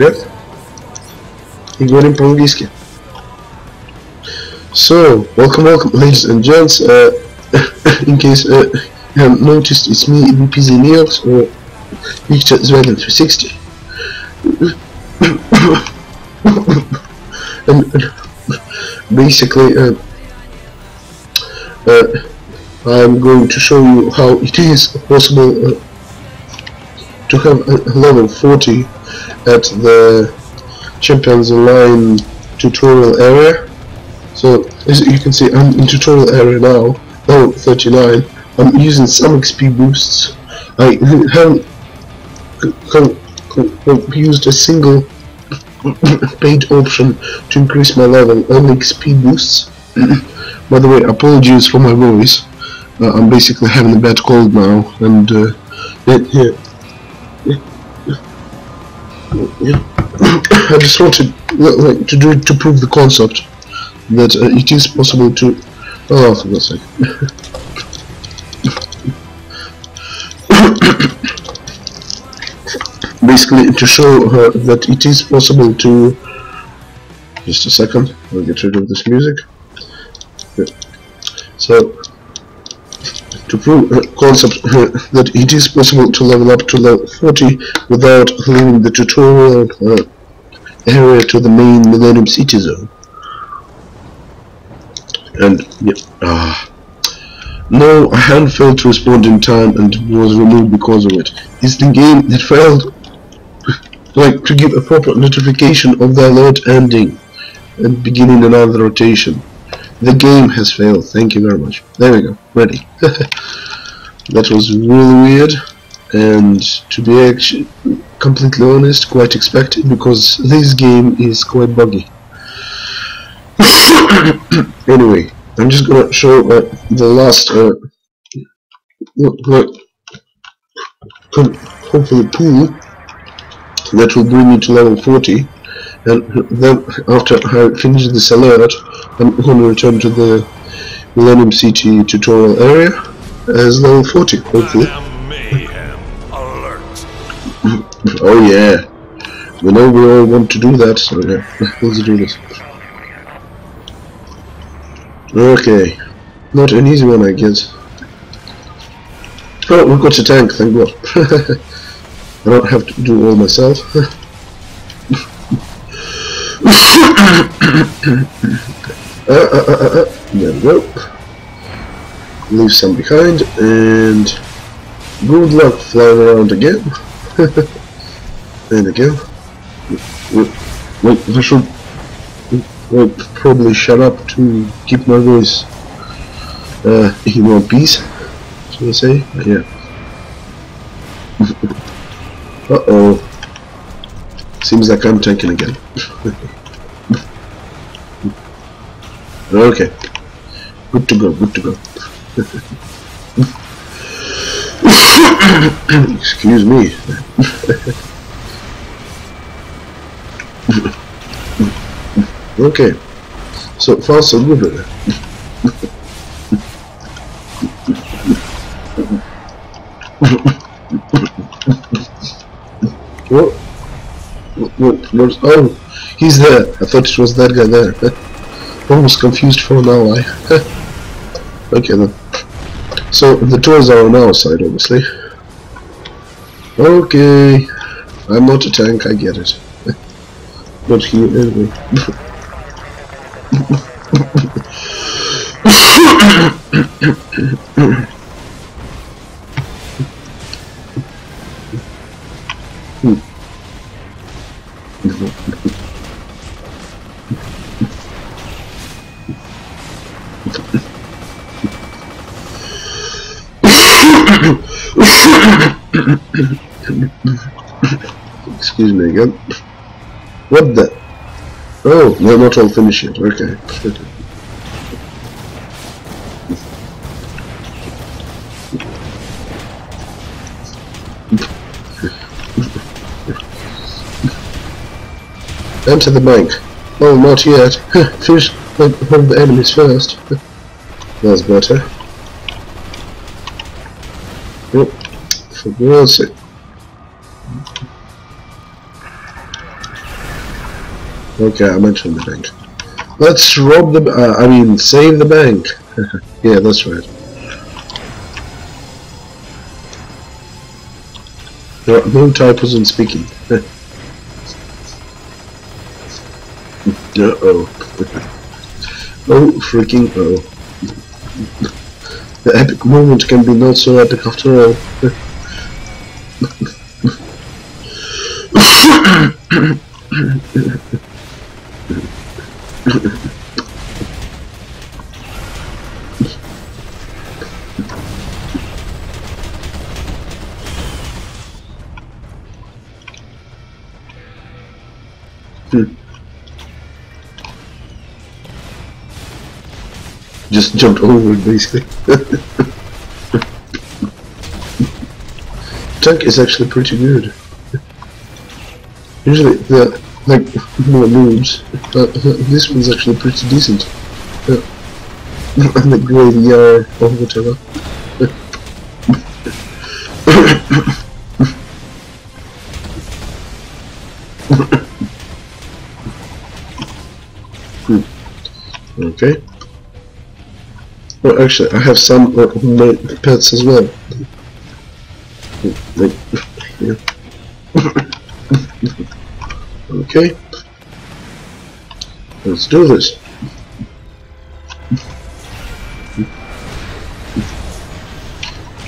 Yep. So, welcome, welcome, ladies and gents. Uh, in case uh, you haven't noticed, it's me, EBPZ Neox, or Victor Zvyagin 360. and, and, basically, uh, uh, I'm going to show you how it is possible uh, to have a level 40 at the Champions Online tutorial area. So as you can see I'm in tutorial area now, level 39. I'm using some XP boosts. I haven't used a single paid option to increase my level, only XP boosts. By the way, apologies for my voice. Uh, I'm basically having a bad cold now, and uh, yeah, yeah. I just wanted like to do to prove the concept that uh, it is possible to. Oh, for God's sake. Basically, to show her that it is possible to. Just a second, I'll get rid of this music. So, to prove a concept that it is possible to level up to level 40 without leaving the tutorial uh, area to the main Millennium City zone. And, yeah, ah. No, a hand failed to respond in time and was removed because of it. It's the game that failed like to give a proper notification of the alert ending and beginning another rotation. The game has failed. Thank you very much. There we go. Ready. that was really weird and to be actually completely honest quite expected because this game is quite buggy. anyway, I'm just gonna show uh, the last uh, hopefully pool that will bring me to level 40 and then after I finish this alert I'm going to return to the Millennium City tutorial area as level 40 hopefully. Oh yeah. We know we all want to do that so yeah. Let's do this. Okay. Not an easy one I guess. Oh we've got a tank thank god. I don't have to do all myself uh, uh, uh, there we go. Leave some behind and good luck flying around again. and again. Wait, wait, I should wait, probably shut up to keep my voice uh, in one piece, should I say? Yeah. uh oh. Seems like I'm tanking again. Okay. Good to go, good to go. Excuse me. okay. So far so good. What? Oh, he's there. I thought it was that guy there. almost confused for now. I okay then. So the toys are on our side, obviously. Okay, I'm not a tank. I get it. but he anyway. Again. What the? Oh, they're not all finished. Okay. Enter the bank. Oh, not yet. Finish one of the enemies first. That's better. Yep. For God's sake. Okay, I mentioned the bank. Let's rob the. Uh, I mean, save the bank. yeah, that's right. No typos in speaking. uh oh. oh, freaking oh. the epic moment can be not so epic after all. Just jumped over it basically. Tank is actually pretty good. Usually the like more moves, but this one's actually pretty decent. Uh, the graveyard or whatever. okay. Well, actually, I have some uh, pets as well. Let's do this.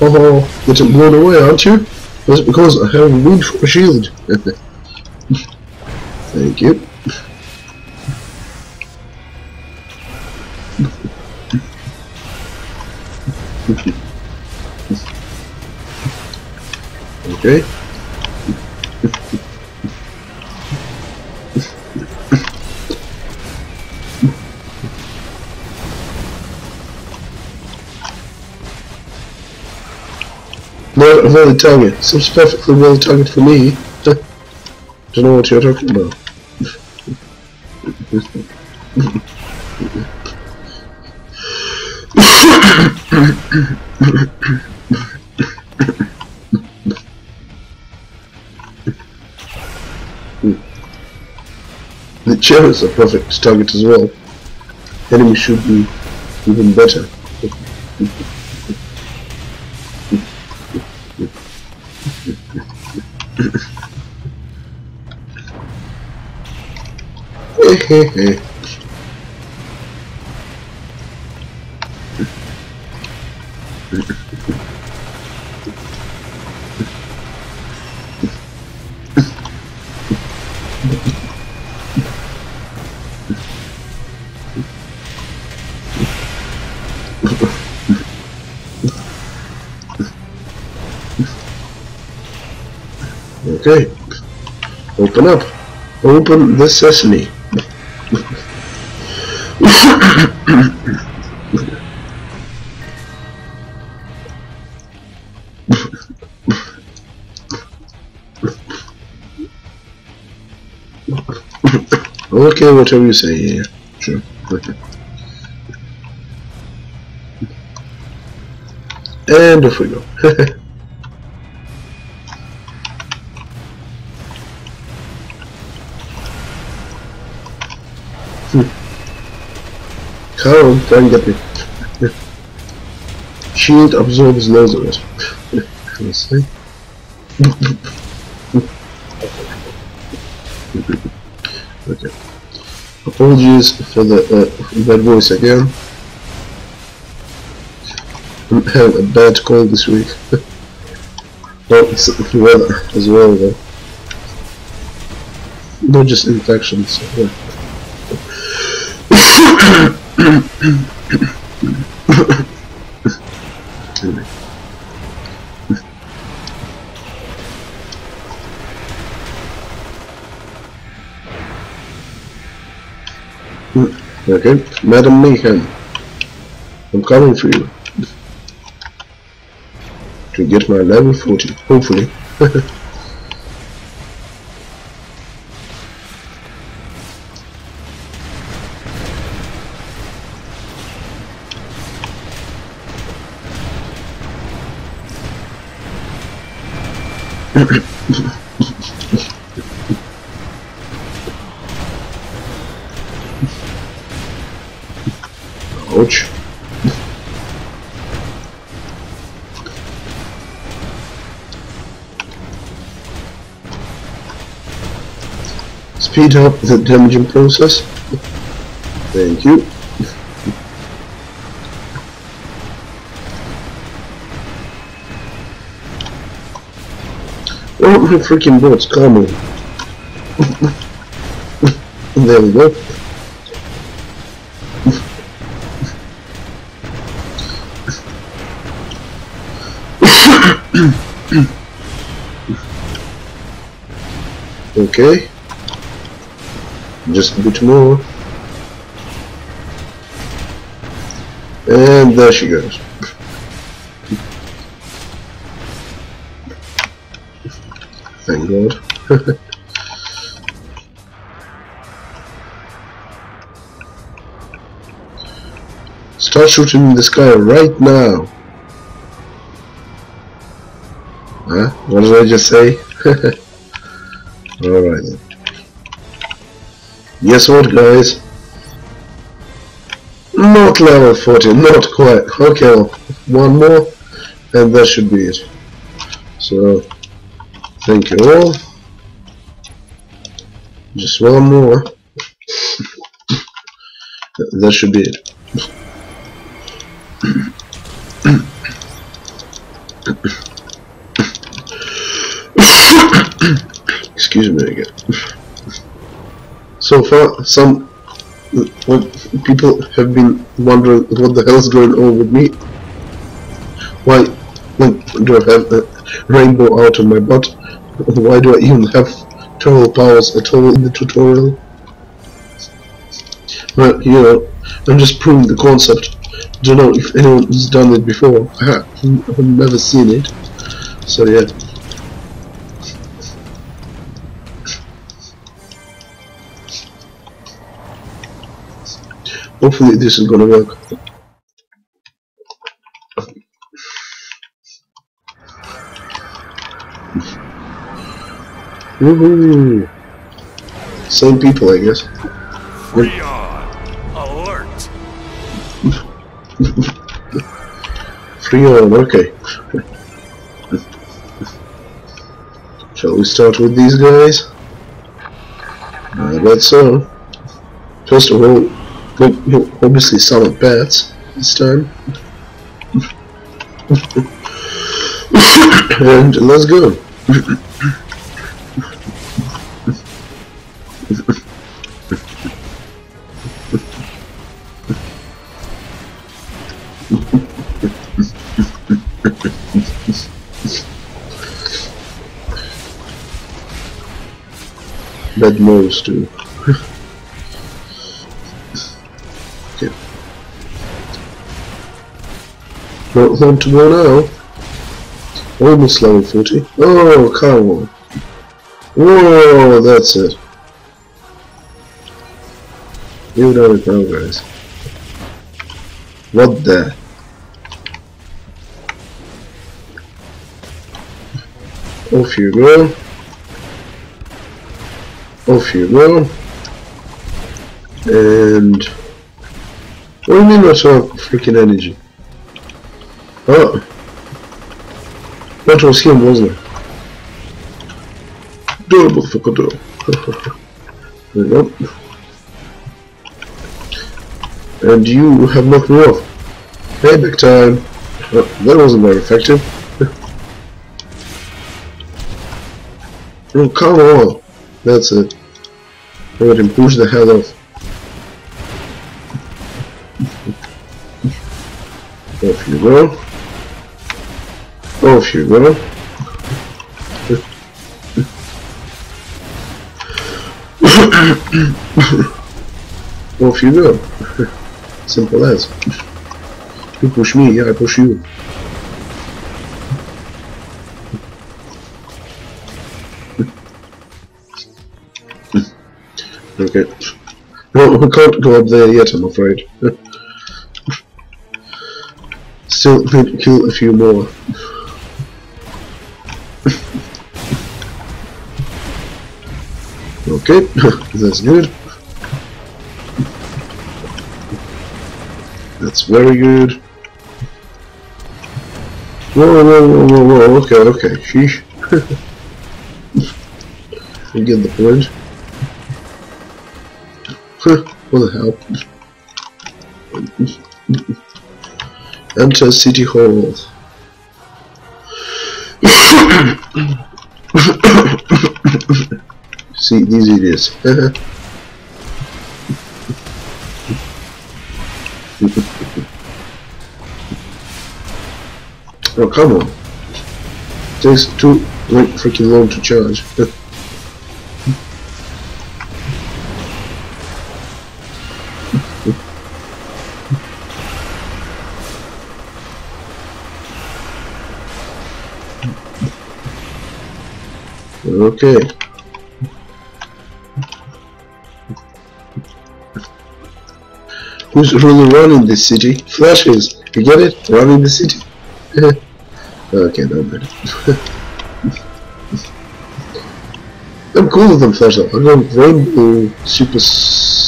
Oh, getting blown away, aren't you? That's because I have a for a shield. Thank you. okay. A valid target. Seems perfectly well target for me. Don't know what you're talking about. the chair is a perfect target as well. Enemy should be even better. Okay. Open up. Open the sesame. Okay, whatever you say, yeah, sure. And off we go. Hmm. Carol, try and get me. Shield absorbs lasers. Let's see. okay. Apologies for the uh, bad voice again. I'm having a bad cold this week. well, it's the weather as well though. Not just infections. Yeah. Okay, Madam Mayhem, I'm coming for you. To get my level 40, hopefully. Speed up the damaging process. Thank you. Oh my freaking boats, come on. there we go. Okay. Just a bit more. And there she goes. Thank God. Start shooting in the sky right now. Huh? What did I just say? Alright. Guess what guys? Not level 40, not quite. Okay, one more and that should be it. So, thank you all. Just one more. that should be it. Excuse me again. So far, some people have been wondering what the hell is going on with me. Why like, do I have a rainbow out of my butt? Why do I even have turtle powers at all in the tutorial? Well, you know, I'm just proving the concept. Don't know if anyone's done it before. I have never seen it. So yeah. Hopefully this is gonna work. Woohoo! Same people, I guess. Freon, alert! Freon, okay. Shall we start with these guys? I bet so. First of all, well, obviously some bats this time. and let's go. Bad nose too. Not home to go now. Almost level 40. Oh, come on. Whoa, that's it. You know it now, guys. What the? Off you go. Off you go. And... What do you mean our freaking energy? Oh. That was him, wasn't it? Durable fucker do. there we go. And you have knocked me off. Payback time. Oh, that wasn't very effective. oh, come on. That's it. Let him push the hell off. Off you go. Off you go. Off you go. Simple as. You push me, I push you. Okay. No, we can't go up there yet, I'm afraid. Still need to kill a few more. Okay, that's good. That's very good. Whoa, whoa, whoa, whoa, whoa, okay, okay, sheesh. you get the point. what the hell? Enter City Hall. See, easy it is. oh, come on. takes too like, freaking long to charge. okay. Who's really running this city? Flash is. You get it? Running the city. okay, no better. I'm cool with them Flash though. I'm going Rainbow Super Special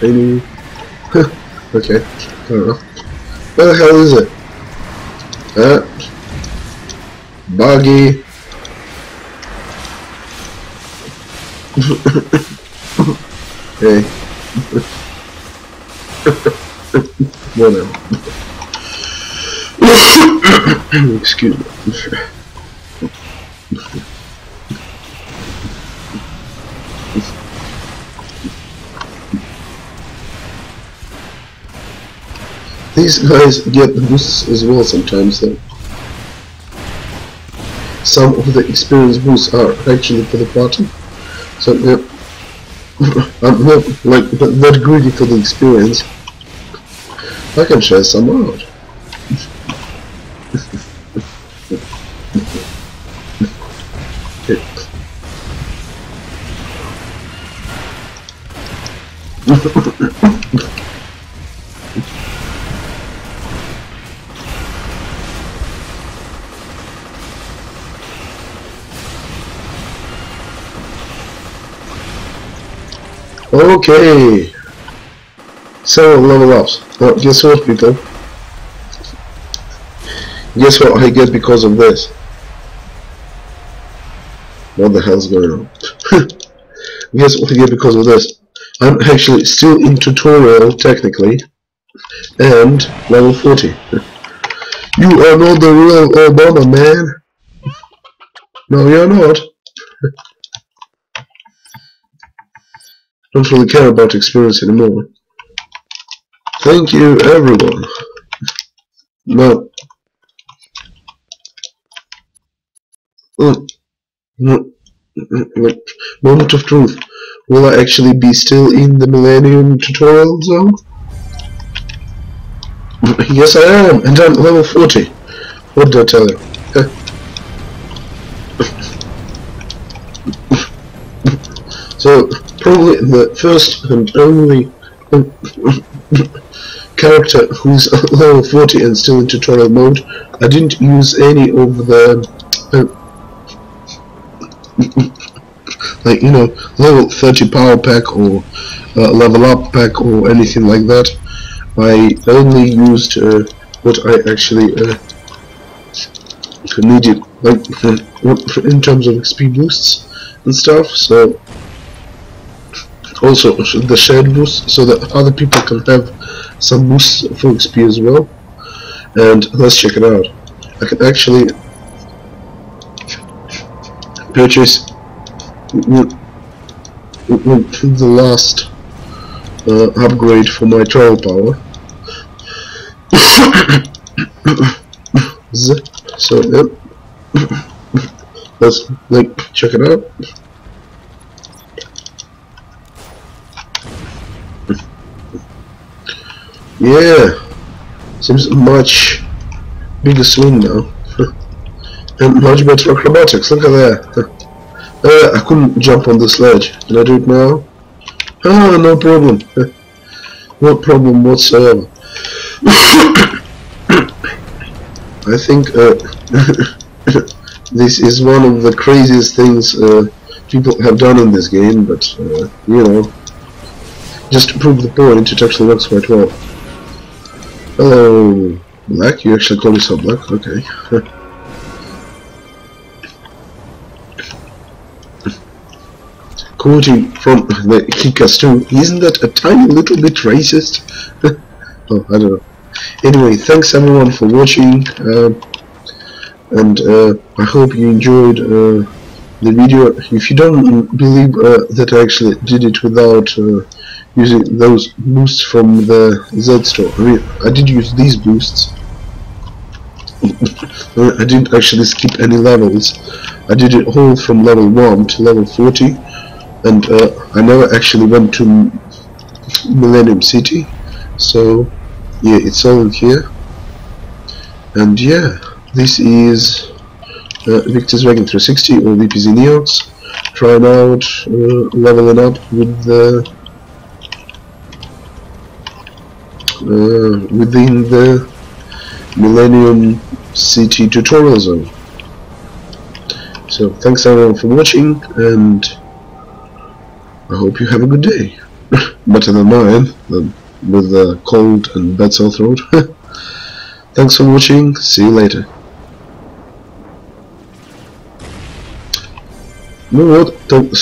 Thing. okay, fair enough. Where the hell is it? Uh, buggy. hey. Whatever. Excuse me. These guys get boosts as well sometimes though. Some of the experience boosts are actually for the party. So yeah. I'm not like that greedy for the experience. I can share some out. Okay. So level ups. Well, guess what, people? Guess what I get because of this? What the hell's going on? guess what I get because of this? I'm actually still in tutorial, technically, and level 40. you are not the real Obama, man. No, you're not. don't really care about experience anymore. Thank you, everyone. No. Mm. Mm. Mm. Moment of truth. Will I actually be still in the Millennium tutorial zone? yes, I am, and I'm level 40. What did I tell you? so, probably the first and only character who's level 40 and still in tutorial mode. I didn't use any of the uh, like you know level 30 power pack or uh, level up pack or anything like that. I only used uh, what I actually uh, needed like in terms of XP boosts and stuff. So also the shared boost so that other people can have some boosts for XP as well. And let's check it out. I can actually purchase the last uh, upgrade for my travel power. So yep let's like check it out Yeah, seems much bigger swing now. and much better acrobatics, look at that. Uh, I couldn't jump on the sledge. Can I do it now? Ah, no problem. no problem whatsoever. I think uh, this is one of the craziest things uh, people have done in this game, but uh, you know, just to prove the point, it actually works quite well. Hello, Black. You actually call yourself Black? Okay. Quoting from the Kikas too, isn't that a tiny little bit racist? oh, I don't know. Anyway, thanks everyone for watching, uh, and uh, I hope you enjoyed uh, the video. If you don't believe uh, that I actually did it without uh, using those boosts from the Z store, I mean, I did use these boosts. I didn't actually skip any levels. I did it all from level 1 to level 40 and uh, I never actually went to Millennium City. So yeah it's all here. And yeah this is uh, Victor Zvyagin 360 or VPZ Neox. Trying out uh, leveling up with the uh, within the Millennium City tutorial zone so thanks everyone for watching and I hope you have a good day. Better than mine, with a cold and bad sore throat. Thanks for watching, see you later. No what? Don't,